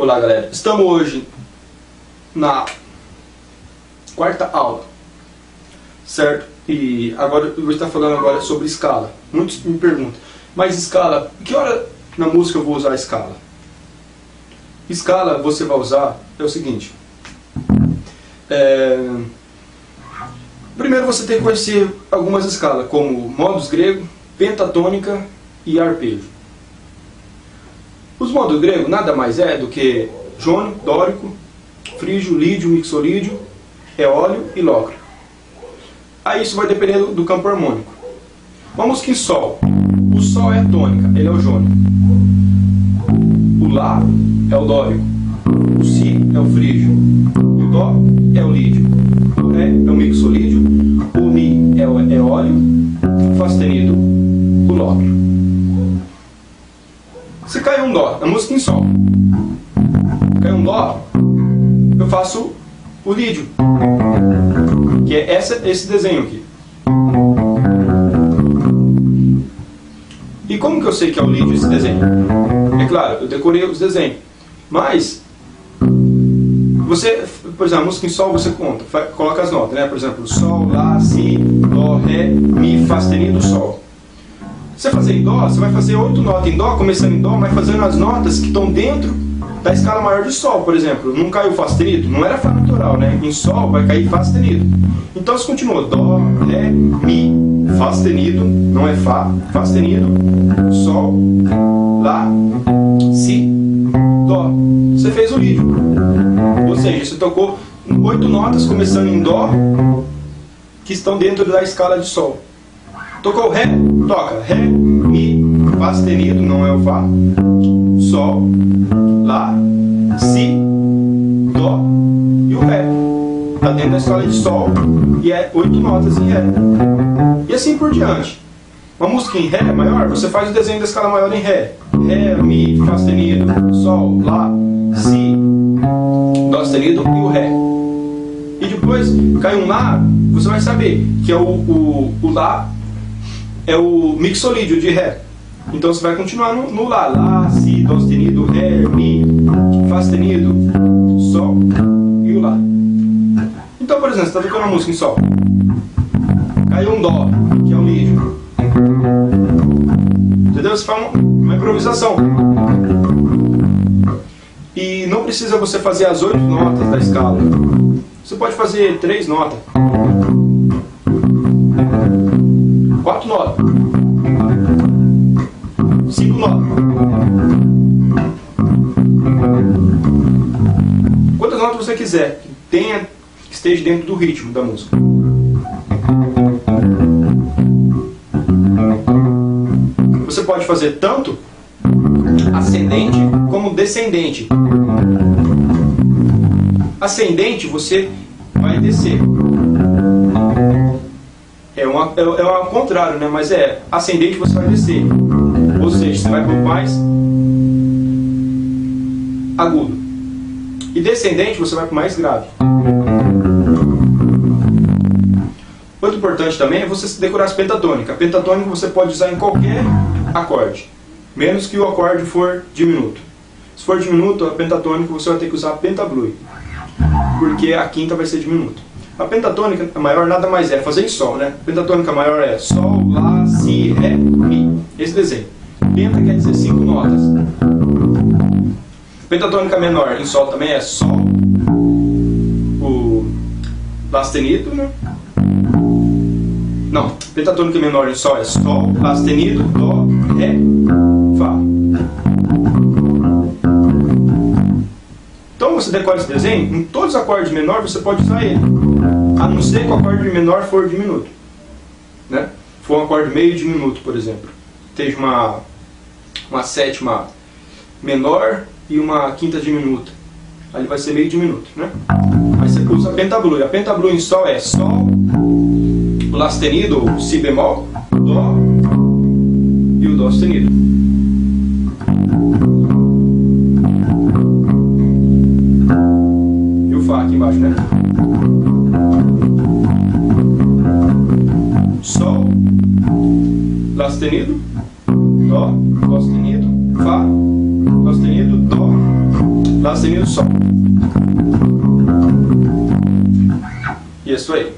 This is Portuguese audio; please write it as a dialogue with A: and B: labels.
A: Olá galera, estamos hoje na quarta aula, certo? E agora eu vou estar falando agora sobre escala. Muitos me perguntam, mas escala, que hora na música eu vou usar escala? Escala você vai usar é o seguinte. É... Primeiro você tem que conhecer algumas escalas, como modos grego, pentatônica e arpejo. Os modos grego nada mais é do que jônio, dórico, frígio, lídio, mixolídio, eólio e locro. Aí isso vai depender do, campo harmônico. Vamos que Sol. O Sol é a tônica, ele é o jônio. O Lá é o dórico. O Si é o frígio. O Dó é o lídio. O Ré é o mixolídio. O Mi é o eólio. O Fá sustenido, o locro. Se cai um Dó, na música em Sol, cai um Dó, eu faço o lídio, que é essa, esse desenho aqui. E como que eu sei que é o lídio esse desenho? É claro, eu decorei os desenhos. Mas, você, por exemplo, a música em Sol você conta, coloca as notas, né? Por exemplo, Sol, Lá, Si, Dó, Ré, Mi, Fá sustenido, Sol. Você fazer em Dó, você vai fazer oito notas em Dó, começando em Dó, mas fazendo as notas que estão dentro da escala maior de Sol, por exemplo. Não caiu Fá sustenido? Não era Fá natural, né? Em Sol vai cair Fá sustenido. Então você continua Dó, Ré, Mi, Fá sustenido, não é Fá, Fá sustenido, Sol, Lá, Si, Dó. Você fez o lídio. Ou seja, você tocou oito notas começando em Dó, que estão dentro da escala de Sol. Tocou Ré, toca Ré, Mi, Fá sustenido, não é o Fá, Sol, Lá, Si, Dó e o Ré. Está dentro da escala de Sol e é oito notas em Ré. E assim por diante. Uma música em Ré maior, você faz o desenho da escala maior em Ré. Ré, Mi, Fá sustenido, Sol, Lá, Si, Dó sustenido e o Ré. E depois cai um Lá, você vai saber que é o, o, o Lá é o mixolídio de Ré. Então você vai continuar no, no Lá. Lá, Si, Dó sustenido, Ré, Mi, Fá sustenido, Sol e o Lá. Então, por exemplo, você está tocando uma música em Sol. Caiu um Dó, que é o lídio. Entendeu? Você faz uma, uma improvisação. E não precisa você fazer as oito notas da escala. Você pode fazer três notas quatro notas, cinco notas. Quantas notas você quiser, que tenha, que esteja dentro do ritmo da música. Você pode fazer tanto ascendente como descendente. Ascendente você vai descer uma, é, é contrário, né? Mas é ascendente você vai descer. Ou seja, você vai para o mais agudo. E descendente você vai para o mais grave. Outro importante também é você decorar as pentatônicas. A pentatônica você pode usar em qualquer acorde, menos que o acorde for diminuto. Se for diminuto, a pentatônica você vai ter que usar pentablue, porque a quinta vai ser diminuto. A pentatônica maior nada mais é fazer em Sol, né? A pentatônica maior é Sol, Lá, Si, Ré, Mi. Esse desenho. Penta quer dizer cinco notas. Pentatônica menor em Sol também é Sol, o Lá sustenido, né? Não, pentatônica menor em Sol é Sol, Lá sustenido, Dó, Ré, Fá. Então você decora esse desenho, em todos os acordes menores você pode usar ele. A não ser que o acorde menor for diminuto. Né? For um acorde meio diminuto, por exemplo. Esteja uma, uma sétima menor e uma quinta diminuta. Ali vai ser meio diminuto. Né? Aí você usa a pentablue. A pentablue em Sol é Sol, o Lá sustenido, o Si bemol, Dó e o Dó sustenido. Sol, Lá sustenido, Dó, Dó sustenido, Fá, sustenido, Dó Lá sustenido, Sol. Isso aí.